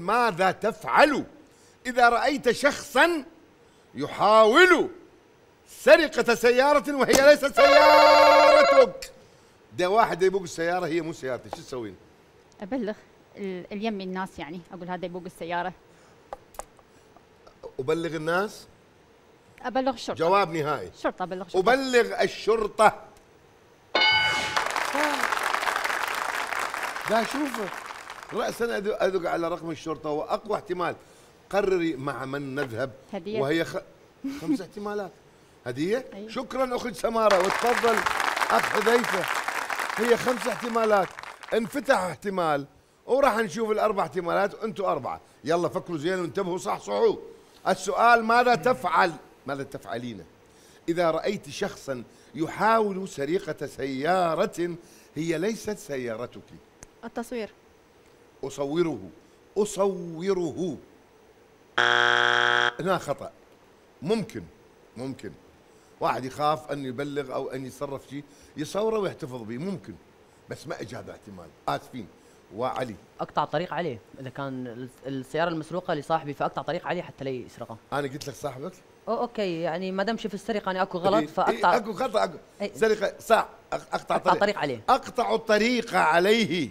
ماذا تفعل إذا رأيت شخصا يحاول سرقة سيارة وهي ليست سيارتك؟ ده واحد يبوق السيارة هي مو سيارتي. شو تسوين؟ أبلغ ال- اليم الناس يعني. أقول هذا يبوق السيارة. أبلغ الناس؟ أبلغ الشرطه جواب نهائي. الشرطه أبلغ الشرطه أبلغ الشرطة. لا شوف رأسا أدق, أدق على رقم الشرطة وأقوى احتمال. قرري مع من نذهب. هدية. وهي خ... خمس احتمالات. هدية؟ أيوة. شكرا أخت سمارة وتفضل. أخ حذيفة هي خمس احتمالات. انفتح احتمال وراح نشوف الأربع احتمالات وأنتم أربعة. يلا فكروا زين وانتبهوا صحصحوا السؤال ماذا تفعل؟ ماذا تفعلين؟ إذا رأيت شخصا يحاول سرقة سيارة هي ليست سيارتك. التصوير. أصوره. أصوره. هنا خطأ. ممكن ممكن. واحد يخاف أن يبلغ أو أن يتصرف شيء يصوره ويحتفظ به. ممكن. بس ما إجا هذا احتمال آسفين. وعلي. أقطع الطريق عليه إذا كان ال- السيارة المسروقة لصاحبي فأقطع طريق عليه حتى لا يسرقه. أنا قلت لك صاحبك؟ أو أوكي. يعني ما دام شوف السرقة يعني أكو غلط إيه، إيه، فأقطع. أكو خطأ أكو. إيه. سرقة صح. أقطع أقطع الطريق عليه أقطع الطريق عليه.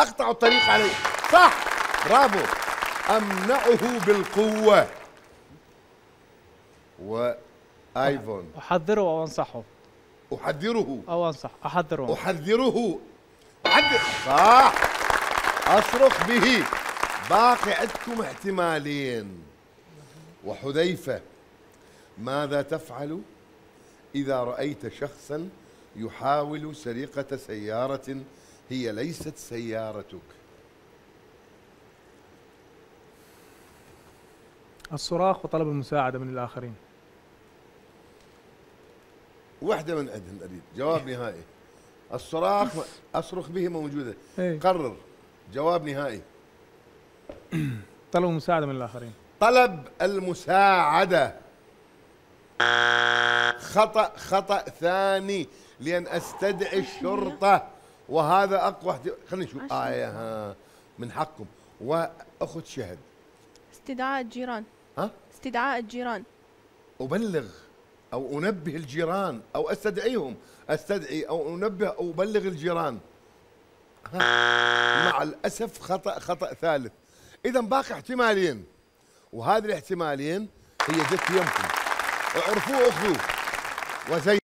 أقطع الطريق عليه. صح. برافو. أمنعه بالقوة. وآيفون أحذره أو أنصحه؟ أحذره. أو أنصح. أحذره. أحذره. أحذر. صح. أصرخ به. باقي عندكم احتمالين. وحذيفة. ماذا تفعل إذا رأيت شخصا يحاول سرقة سيارة هي ليست سيارتك. الصراخ وطلب المساعدة من الآخرين. واحدة من عندهم أريد. جواب نهائي. الصراخ أصرخ به موجودة. إيه. قرر. جواب نهائي. طلب المساعدة من الآخرين. طلب المساعدة. خطأ خطأ ثاني لأن أستدعي الشرطة. وهذا احت- خلينا نشوف. آية ها من حقكم. وأخذ شهد. استدعاء الجيران. ها؟ استدعاء الجيران. أبلغ أو أنبه الجيران أو أستدعيهم. أستدعي أو أنبه أو أبلغ الجيران. ها. مع الأسف خطأ خطأ ثالث. إذا باقي احتمالين. وهذه الاحتمالين هي جت يمكم اعرفوه أخذوه. وزي